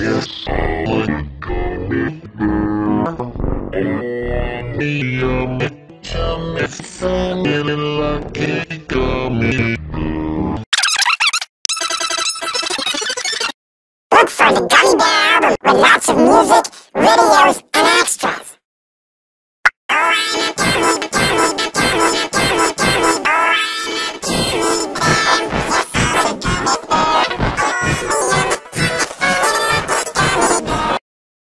Yes, I'm a gummy bear. I'm a yummy, yummy, funny, lucky gummy bear. Look for the Gummy Bear album with lots of music, videos, and extras.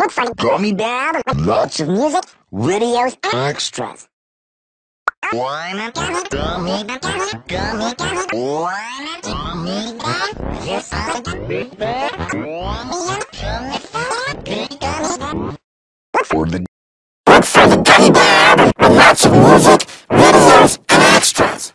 Look for Gummy Bear lots of music, videos, and Extras. Gummy, gummy, gummy, gummy, gummy. Gummy bear. Yes, I'm gummy bear. I'm a yummy, gummy bear. For the Look for the Gummy Bear with lots of music, videos, and extras.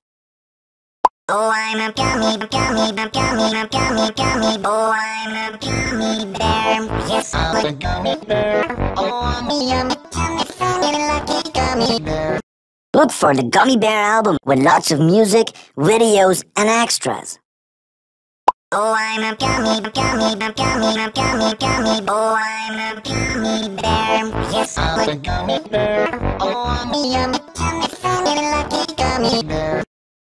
Oh, I'm a gummy, gummy, gummy, gummy, gummy. Oh, I'm a gummy bear. Yes, I'm a gummy bear. Oh, I'm a yummy, yummy, funny, lucky gummy bear. Look for the Gummy Bear album with lots of music, videos, and extras. Oh, I'm a gummy, gummy, gummy, gummy, gummy. Oh, I'm a gummy bear. Yes, I'm a gummy bear. Oh, I'm a yummy, tummy, funny, lucky gummy bear.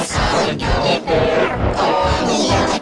bear. Yes, I'm a gummy bear. Oh,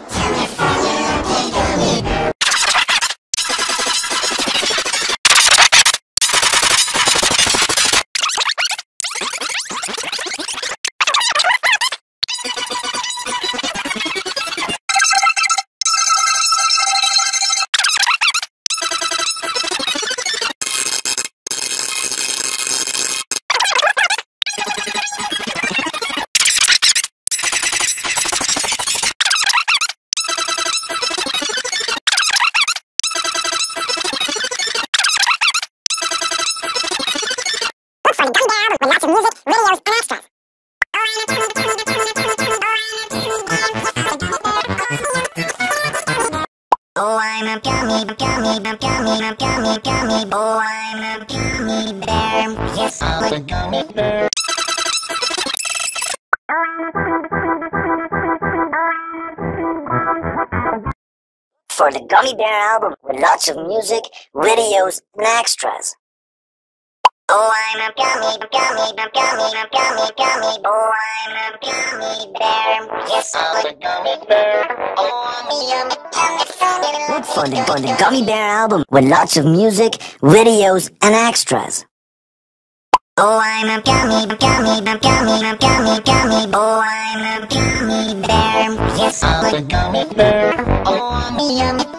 Gummy Bear album with lots of music, videos, and extras. Oh, I'm a gummy, gummy, gummy, gummy, gummy. Oh, I'm a gummy bear. Yes, I'm a gummy bear. Oh, I'm a yummy, tummy, Look for the, for the Gummy Bear album with lots of music, videos, and extras. Oh, I'm a gummy, gummy, gummy, gummy, gummy. Oh, I'm a gummy bear. Yes, I'm a gummy bear. Oh, I'm a yummy,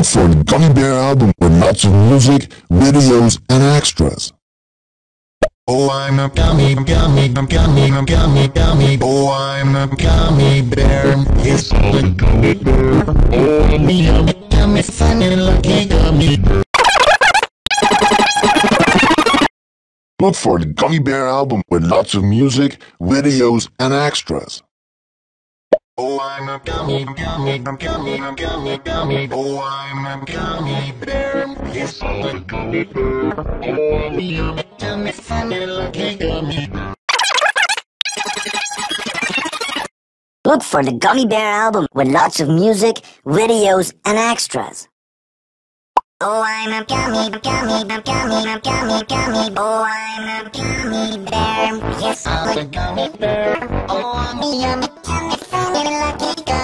Look for the Gummy Bear album with lots of music, videos, and extras. Oh, I'm a gummy, gummy, gummy, gummy, gummy. Oh, I'm a gummy bear. Yes, I'm a gummy bear. Oh, I'm a yummy, yummy, funny, lucky gummy bear. Look for the Gummy Bear album with lots of music, videos, and extras. Oh, I'm a gummy, gummy, gummy, gummy, gummy. Oh, I'm a gummy bear. Yes, I'm a gummy bear. Oh, I'm a yummy, funny, lucky gummy bear. Look for the Gummy Bear album with lots of music, videos, and extras. Oh, I'm a gummy, gummy, gummy, gummy, gummy. Oh, I'm a gummy bear. Yes, I'm a gummy bear. Oh, I'm a yummy, yummy,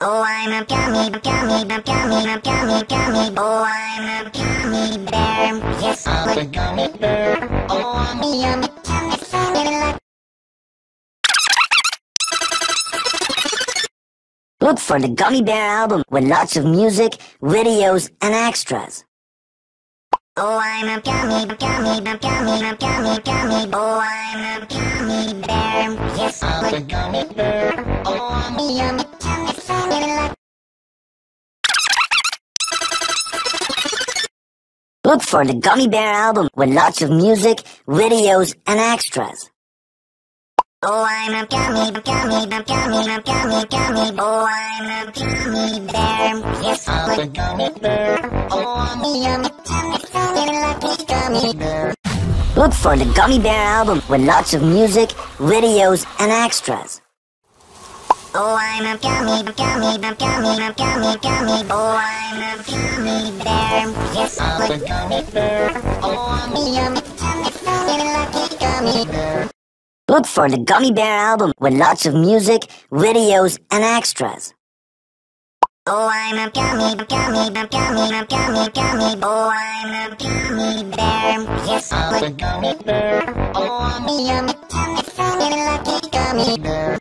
Oh, I'm a gummy, gummy, gummy, gummy, gummy. Oh, I'm a gummy bear. Yes, I'm a gummy bear. Oh, I'm a yummy, yummy, lucky Look for the Gummy Bear album with lots of music, videos, and extras. Oh, I'm a gummy, gummy, gummy, gummy, gummy. Oh, I'm a gummy bear. Yes, I'm a gummy bear. Oh, I'm a yummy, Look for the Gummy Bear album with lots of music, videos, and extras. Oh, I'm a gummy, gummy, gummy, gummy, gummy. Oh, I'm a gummy bear. Yes, I'm a gummy bear. Oh, I'm a yummy, yummy, funny, lucky gummy bear. Look for the Gummy Bear album with lots of music, videos, and extras. Oh, I'm a gummy, gummy, gummy, gummy, gummy. Oh, I'm a gummy bear. Yes, I'm a gummy bear. Oh, I'm a yummy, yummy, funny, lucky gummy bear. Look for the Gummy Bear album with lots of music, videos, and extras. Oh, I'm a gummy, gummy, gummy, gummy, gummy. Oh, I'm a gummy bear. Yes, I'm a gummy bear. Oh, I'm a yummy, yummy, funny, lucky gummy bear.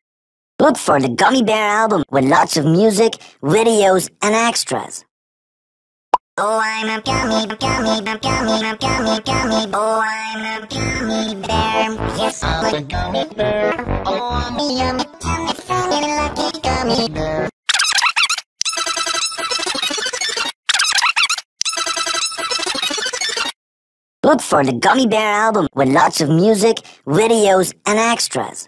Look for the Gummy Bear album with lots of music, videos, and extras. Oh, I'm a gummy, gummy, gummy, gummy, gummy. Oh, I'm a gummy bear. Yes, I'm a gummy bear. Oh, I'm a yummy, yummy, funny, lucky gummy bear. Look for the Gummy Bear album with lots of music, videos, and extras.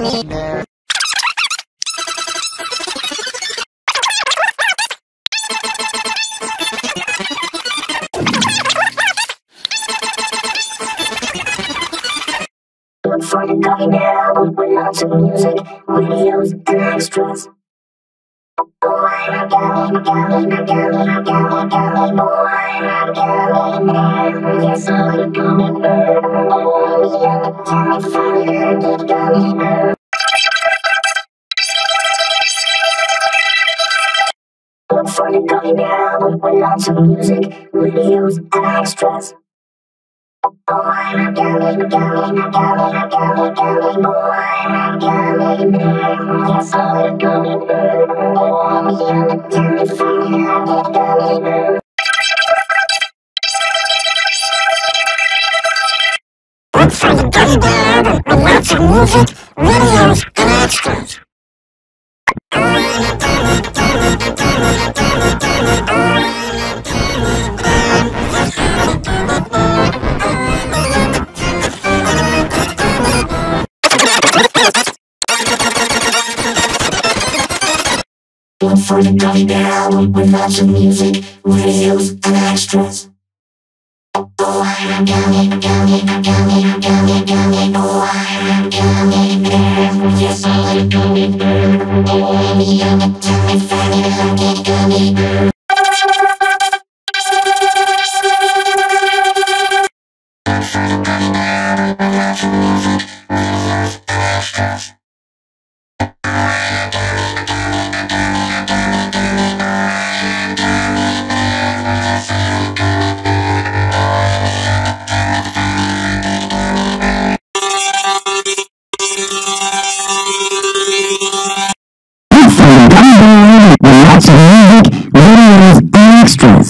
Look for the Gummy Bear album with lots of music, videos, and extras. For the Gummy Bear with lots of music, videos, and extras. Look for the Gummy Bear with lots of music, videos, and extras. For the Gummy Bear album with lots of music, videos, and extras. Oh, I'm a gummy, gummy, gummy, gummy, gummy. Oh, I'm a gummy bear. Yes, I'm a gummy bear. Oh, I'm a yummy, tummy, funny, lucky gummy bear. Look and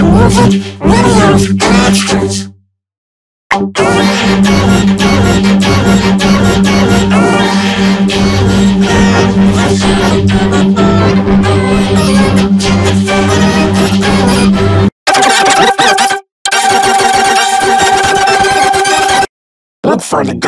music, videos, and extras.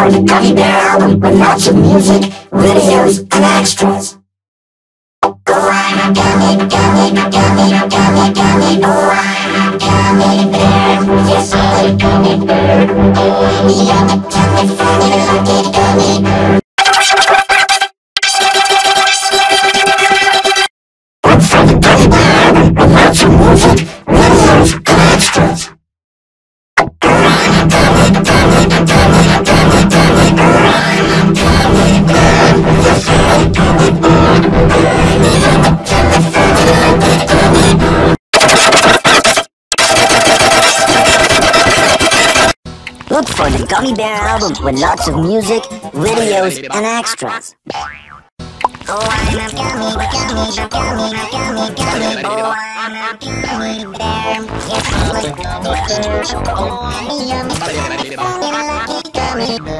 For the Gummy Bear album with lots of music, videos, and extras. Oh, I'm a gummy. Oh, bear. Yes, I'm a gummy bear. Oh, I'm a gummy, funny, lucky gummy bear. Gummy Bear album with lots of music, videos, and extras. Oh, I'm a gummy, gummy, gummy, gummy, gummy. Oh, I'm a gummy bear. Yes, I'm a gummy bear. Oh, I'm a lucky gummy bear.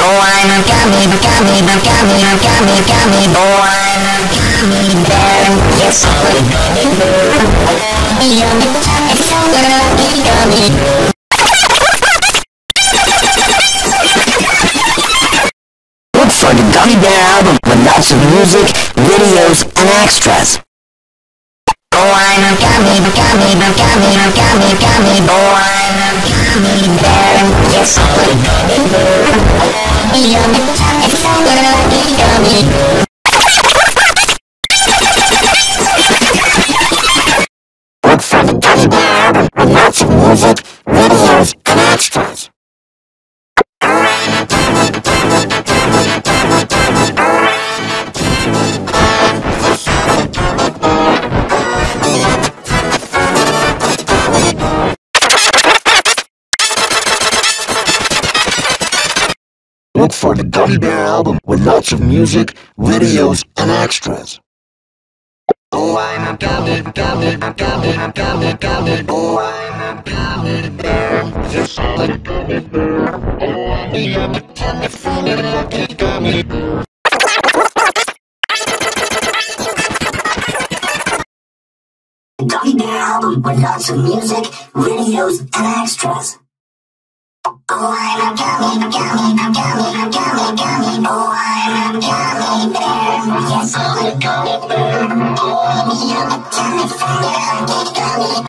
Oh, I'm a gummy, gummy, gummy, gummy, gummy. Oh, I'm a gummy bear. Yes, I'm a gummy bear. Yummy, tummy, funny, lucky gummy. Look for the Gummy Bear album with lots of music, videos, and extras. Oh, I'm a gummy, gummy, gummy, gummy, gummy. I'm gummy gummy. Oh, I'm a gummy bear. Look for the Gummy Bear with lots of music, for the Gummy Bear album with lots of music, videos, and extras. Oh, I'm a gummy, gummy, gummy, gummy, gummy. Oh, I'm a gummy bear. Yes, I'm a gummy bear. Oh, I'm a yummy, tummy, funny, lucky gummy bear. Gummy Bear album with lots of music, videos, and extras. Oh, I'm a gummy, gummy, gummy, gummy, gummy. Oh, I'm a gummy bear. Yes, I'm a gummy bear. Oh, I'm a yummy, tummy, funny, lucky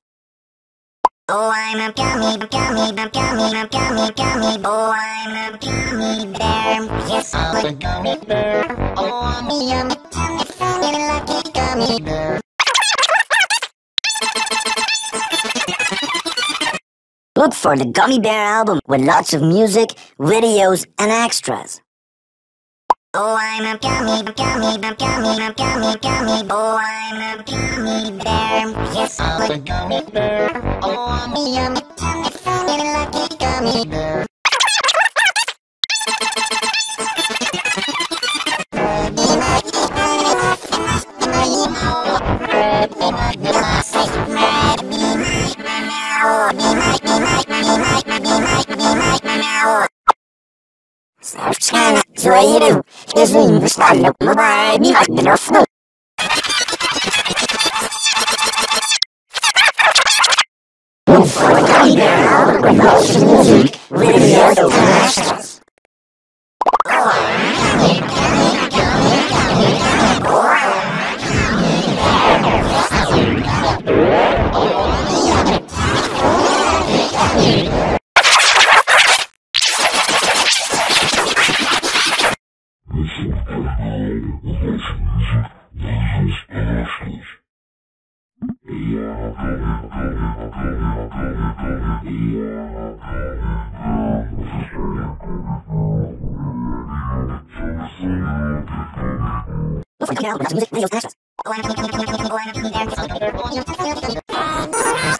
Oh, I'm a gummy, gummy, gummy, gummy, gummy, gummy. Oh, I'm a gummy bear. Yes, I'm a gummy bear. Oh, I'm a yummy, yummy, yummy, lucky gummy bear. Look for the Gummy Bear album with lots of music, videos, and extras. Oh, I'm a gummy, gummy, gummy, gummy, gummy. Oh, I'm a gummy bear. Yes, I'm a gummy bear. Oh, I'm a yummy, yummy, yummy, lucky gummy bear. Söylerim. Gözüm ıslanıp mübarek aydın olsun. Look for the bear album with lots of Look for with music, videos, and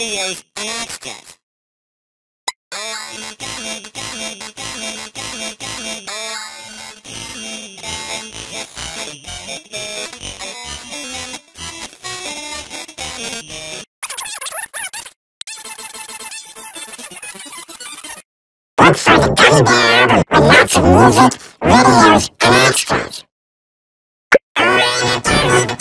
38 inactive. Oh, I'm a comic, comic, comic, comic, I'm a I'm just a comic. I'm gummy bear with lots of music, videos, and extras. Oh, I'm a comic.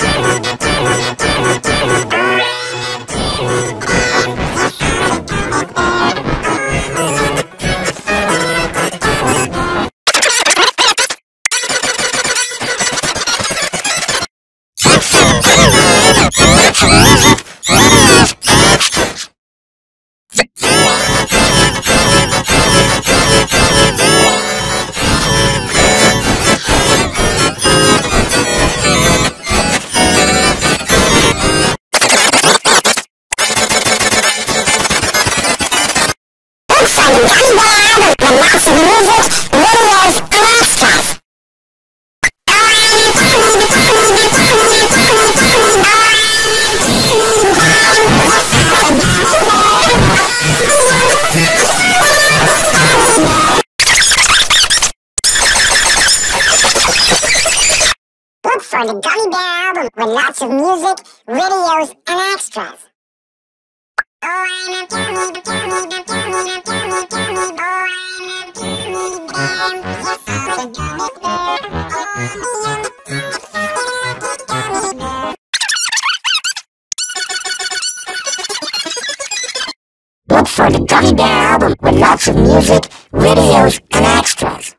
The Gummy Bear album with lots of music, videos, and extras. Oh, a. Oh, a a. Oh, a. Look for the Gummy Bear album with lots of music, videos, and extras.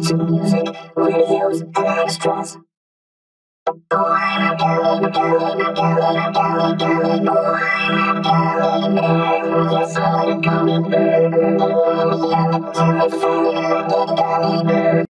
Lots of music, videos, and extras. Oh, I'm a gummy, gummy, gummy, gummy, gummy. Oh, I'm a gummy bear. Yes, I'm a. Oh, I'm a.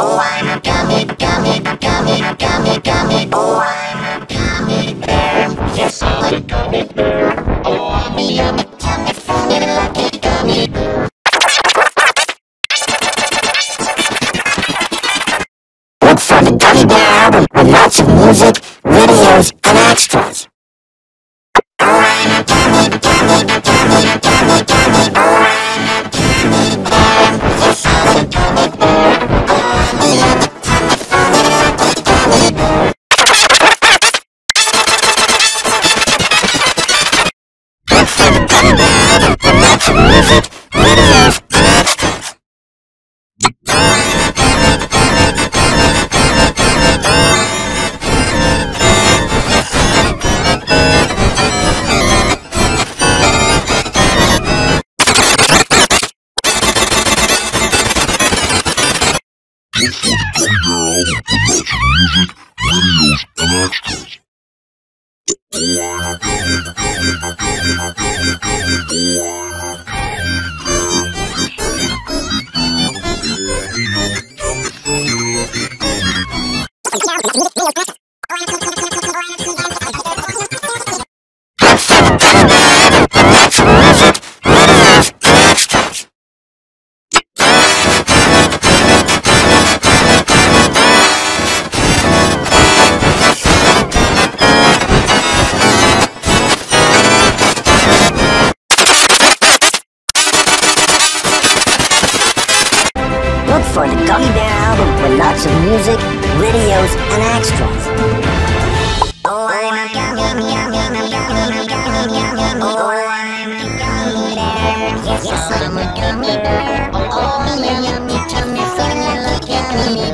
Oh, I'm a gummy, gummy, gummy, gummy, gummy. Oh, I'm a gummy bear. Yes, I'm a gummy bear. Oh, I'm a lucky gummy bear. Look for the Gummy Bear album with lots of music, videos,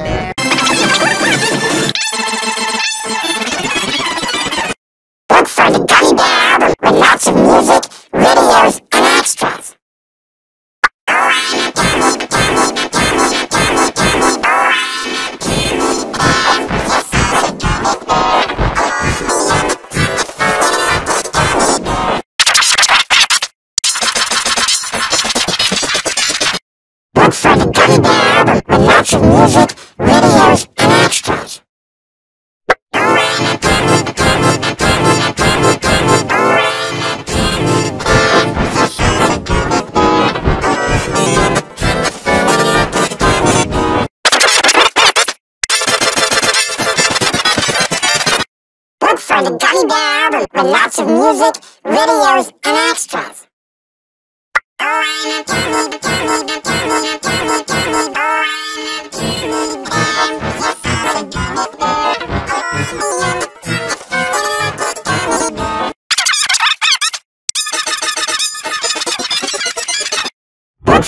baby.